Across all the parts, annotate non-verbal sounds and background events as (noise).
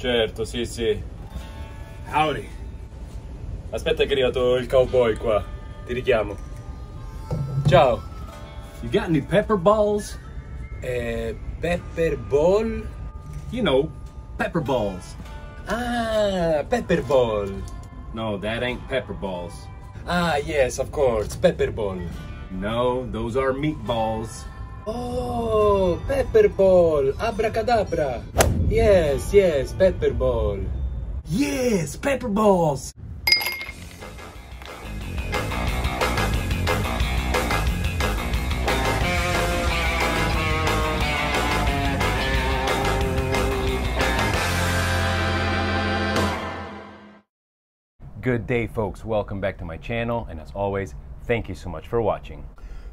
Certo, sì, sì. Howdy. Aspetta che è arrivato il cowboy qua. Ti richiamo. Ciao. You got any pepper balls? Uh, pepper ball? You know, pepper balls. Ah, pepper ball. No, that ain't pepper balls. Ah, yes, of course, pepper ball. No, those are meatballs. Oh, pepper ball, abracadabra. Yes, yes, pepper ball. Yes, pepper balls. Good day folks, welcome back to my channel and as always, thank you so much for watching.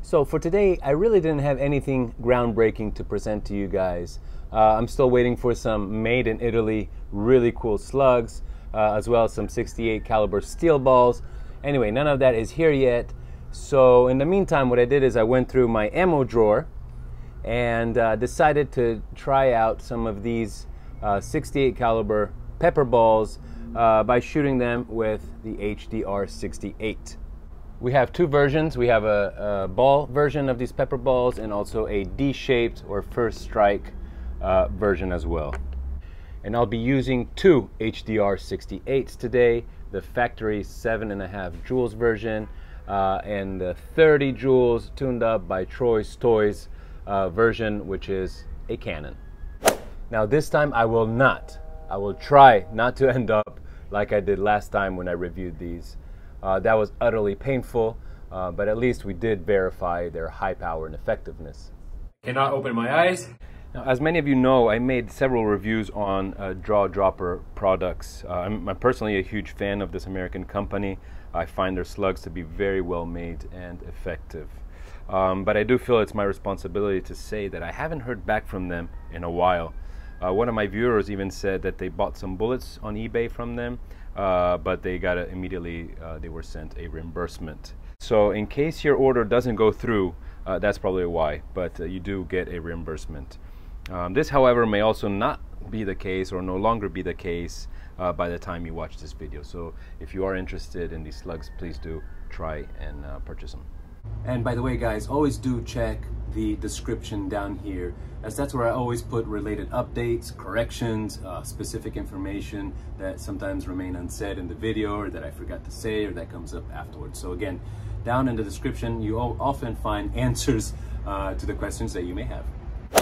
So for today, I really didn't have anything groundbreaking to present to you guys. Uh, I'm still waiting for some made in Italy really cool slugs, uh, as well as some 68 caliber steel balls. Anyway, none of that is here yet. So in the meantime, what I did is I went through my ammo drawer and uh, decided to try out some of these uh, 68 caliber pepper balls uh, by shooting them with the HDR 68. We have two versions. We have a, a, ball version of these pepper balls and also a D-shaped or first strike uh, version as well. And I'll be using two HDR 68s today, the factory seven and a half joules version uh, and the 30 joules tuned up by Troy's Toys uh, version, which is a cannon. Now this time I will not, I will try not to (laughs) end up like I did last time when I reviewed these. Uh, that was utterly painful, uh, but at least we did verify their high power and effectiveness. Cannot open my eyes. Now, as many of you know, I made several reviews on uh, JawDropper products. Uh, I'm, I'm, personally a huge fan of this American company. I find their slugs to be very well made and effective. Um, but I do feel it's my responsibility to say that I haven't heard back from them in a while. Uh, one of my viewers even said that they bought some bullets on eBay from them, uh, but they got it immediately, uh, they were sent a reimbursement. So in case your order doesn't go through, uh, that's probably why, but uh, you do get a reimbursement. Um, this, however, may also not be the case or no longer be the case uh, by the time you watch this video. So if you are interested in these slugs, please do try and purchase them. And by the way, guys, always do check the description down here as that's where I always put related updates, corrections, uh, specific information that sometimes remain unsaid in the video or that I forgot to say or that comes up afterwards. So again, down in the description, you often find (laughs) answers uh, to the questions that you may have.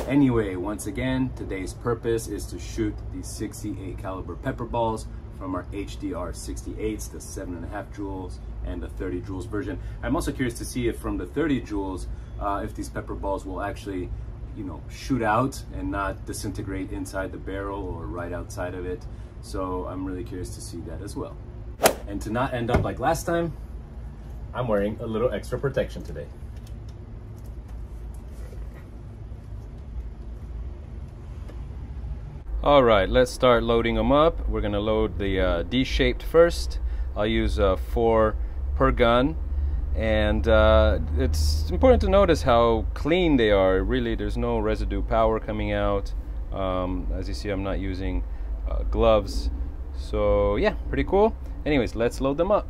Anyway, once again, today's purpose is to shoot the 68 caliber pepper balls from our HDR 68s, the seven and a half joules and the 30 joules version. I'm also curious to see if from the 30 joules, uh, if these pepper balls will actually, you know, shoot out and not disintegrate inside the barrel or right outside of it. So I'm really curious to see that as well. And to not end up like last time, I'm wearing a little extra protection today. All right, let's start loading them up. We're gonna load the uh, D-shaped first. I'll use uh, four per gun. And uh, it's important to notice how clean they are. Really, there's no residue power coming out. Um, as you see, I'm not using uh, gloves. So yeah, pretty cool. Anyways, let's load them up.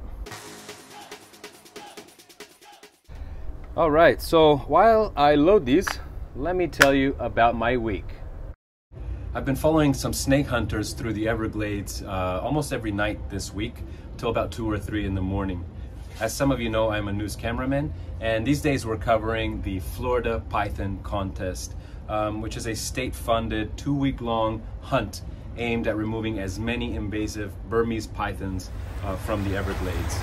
All right, so while I load these, let me tell you about my week. I've been following some snake hunters through the Everglades uh, almost every night this week till about 2 or 3 in the morning. As some of you know, I'm a news cameraman, and these days we're covering the Florida Python Contest, um, which is a state-funded, two-week-long hunt aimed at removing as many invasive Burmese pythons uh, from the Everglades.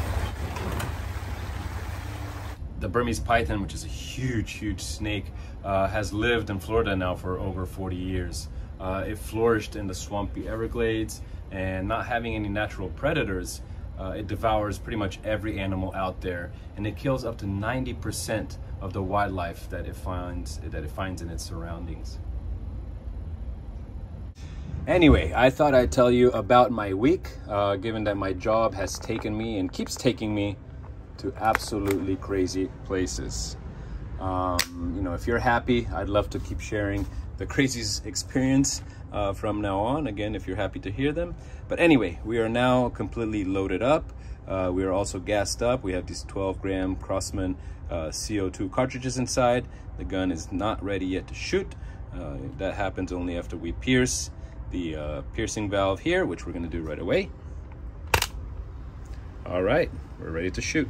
The Burmese python, which is a huge, huge snake, uh, has lived in Florida now for over 40 years. Uh, it flourished in the swampy Everglades and not having any natural predators, uh, it devours pretty much every animal out there and it kills up to 90% of the wildlife that it finds that it finds in its surroundings. Anyway, I thought I'd tell you about my week, uh, given that my job has taken me and keeps taking me to absolutely crazy places. Um, you know, if you're happy, I'd love to keep sharing the craziest experience uh, from now on. Again, if you're happy to hear them. But anyway, we are now completely loaded up. Uh, we are also gassed up. We have these 12 gram Crosman uh, CO2 cartridges inside. The gun is not ready yet to shoot. Uh, that happens only after we pierce the uh, piercing valve here, which we're gonna do right away. All right, we're ready to shoot.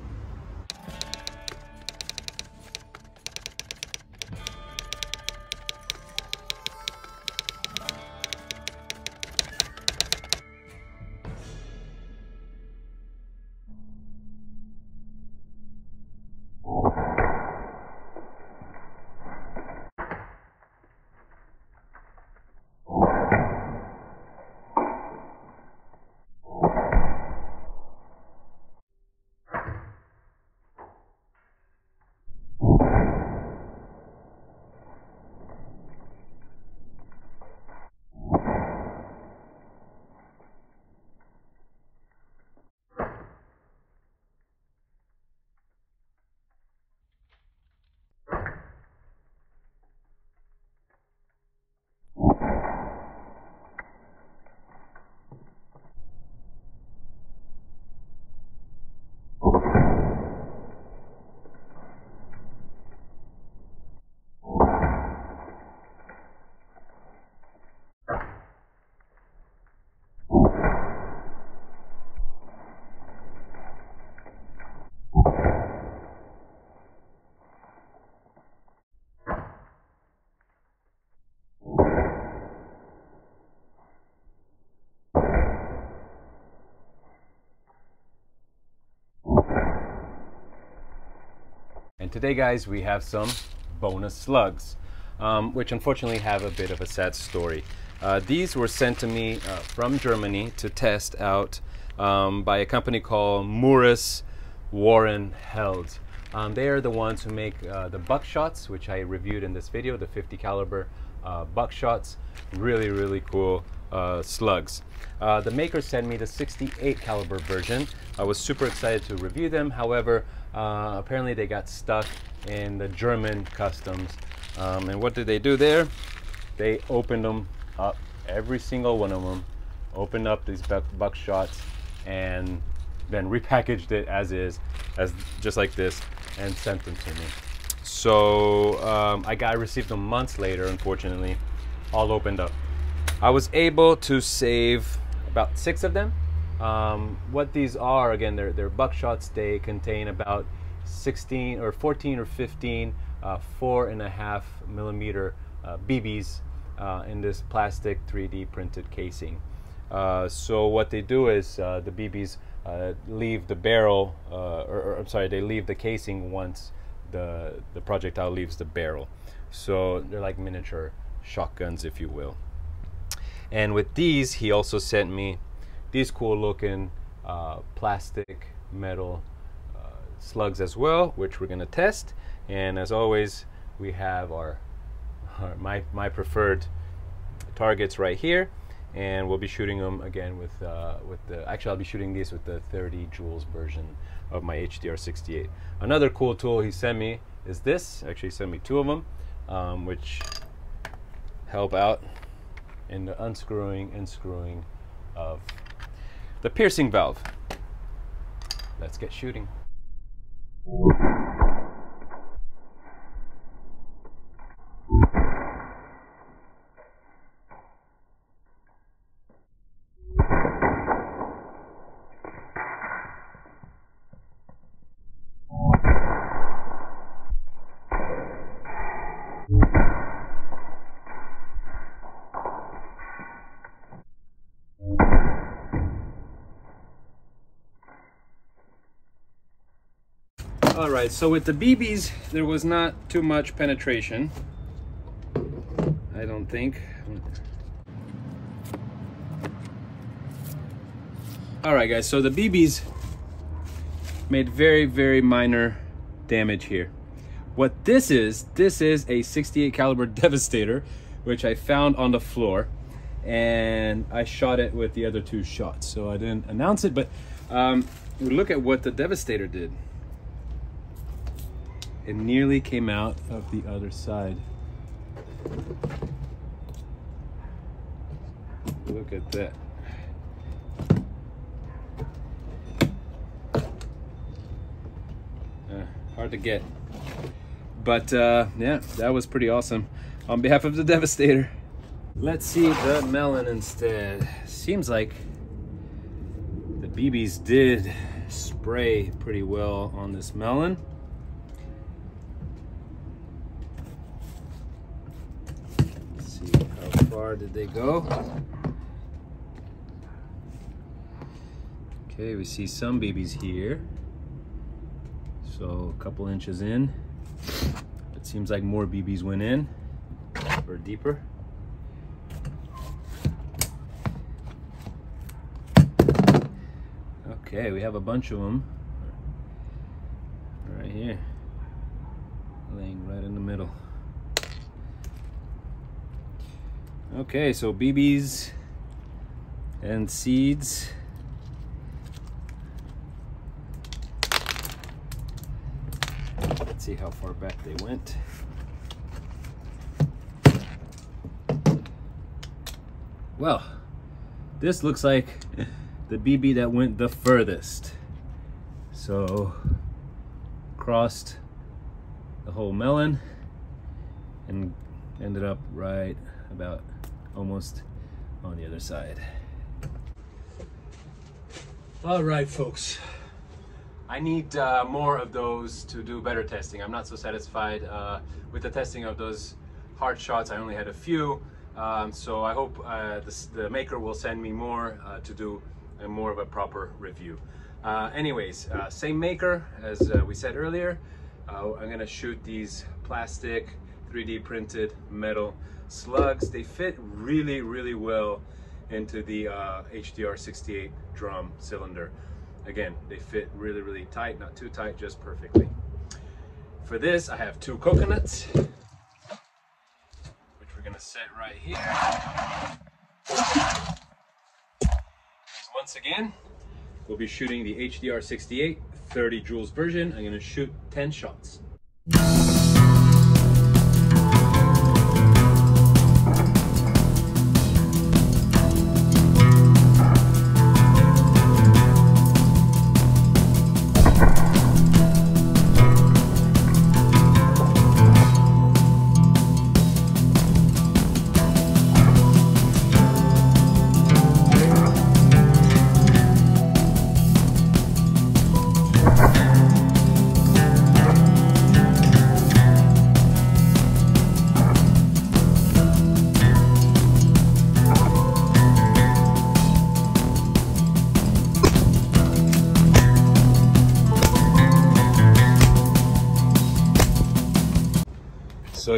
Today, guys, we have some bonus slugs, um, which unfortunately have a bit of a sad story. Uh, these were sent to me uh, from Germany to test out um, by a company called Morris Warren Held. Um, they are the ones who make uh, the buckshots, which I reviewed in this video, the 50 caliber uh, buckshots. Really, really cool uh, slugs. Uh, the maker sent me the 68 caliber version. I was super excited to review them. However, uh, apparently they got stuck in the German customs. Um, and what did they do there? They opened them up, every single one of them, opened up these buck buckshots and then repackaged it as is, as just like this, and sent them to me. So um, I got I received them months later, unfortunately, all opened up. I was able to save about six of them. Um, what these are, again, they're, they're buckshots. They contain about 16 or 14 or 15 uh, four and a half millimeter uh, BBs uh, in this plastic 3D printed casing. Uh, so what they do is uh, the BBs uh, leave the barrel, or, or, I'm sorry, they leave the casing once the the projectile leaves the barrel. So they're like miniature shotguns, if you will. And with these, he also sent me these cool looking uh, plastic metal uh, slugs as well, which we're gonna test. And as always, we have our, our my, my preferred targets right here. And we'll be shooting them again with, uh, with the, actually I'll be shooting these with the 30 joules version of my HDR68. Another cool tool he sent me is this, actually sent me two of them, um, which help out in the unscrewing and screwing of the piercing valve. Let's get shooting. All right, so with the BBs, there was not too much penetration. I don't think. All right, guys, so the BBs made very, very minor damage here. What this is, this is a 68 caliber (laughs) Devastator, which I found on the floor and I shot it with the other two shots. So I didn't announce it, but um, look at what the Devastator did it nearly came out of the other side. Look at that. Uh, hard to get. But uh, yeah, that was pretty awesome. On behalf of the Devastator. Let's see the melon instead. Seems like the BBs did spray pretty well on this melon. Let's see how far did they go. Okay, we see some BBs here. So a couple inches in. It seems like more BBs went in or deeper. Okay, we have a bunch of them right here, laying right in the middle. Okay, so BBs and seeds. Let's see how far back they went. Well, this looks like (laughs) the BB that went the furthest. So, crossed the whole melon and ended up right about almost on the other side. All right, folks. I need uh, more of those to do better testing. I'm not so satisfied uh, with the testing of those hard shots. I only had a few. Um, so I hope uh, this, the maker will send me more uh, to do a more of a proper review. Uh, anyways, uh, same maker as uh, we said earlier. Uh, I'm gonna shoot these plastic 3D printed metal slugs. They fit really, really well into the uh, HDR 68 drum cylinder. Again, they fit really, really tight, not too tight, just perfectly. For this, I have two coconuts which we're gonna set right here. Once again, we'll be shooting the HDR68 30 joules version. I'm gonna shoot 10 shots.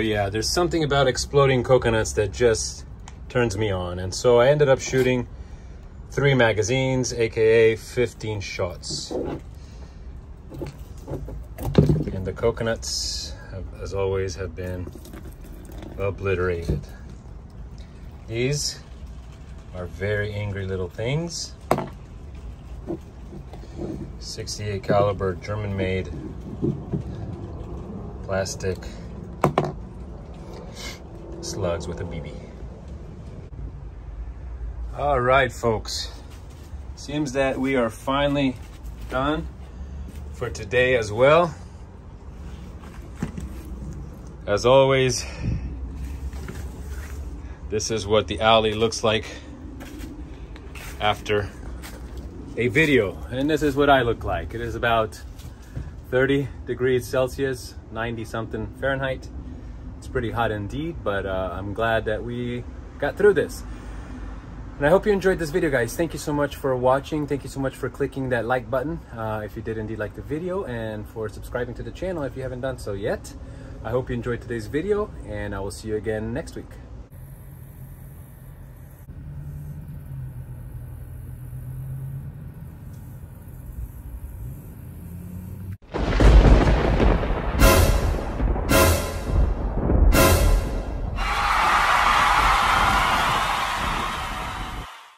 Yeah, there's something about exploding coconuts that just turns me on. And so I ended up shooting three magazines, AKA 15 shots. And the coconuts, have, as always, have been obliterated. These are very angry little things. 68 caliber German made plastic slugs with a BB. All right, folks. Seems that we are finally done for today as well. As always, this is what the alley looks like after a video. And this is what I look like. It is about 30 degrees Celsius, 90 something Fahrenheit pretty hot indeed, but uh, I'm glad that we got through this. And I hope you enjoyed this video, guys. Thank you so much for watching. Thank you so much for clicking that like button uh, if you did indeed like the video and for subscribing to the channel if you haven't done so yet. I hope you enjoyed today's video and I will see you again next week.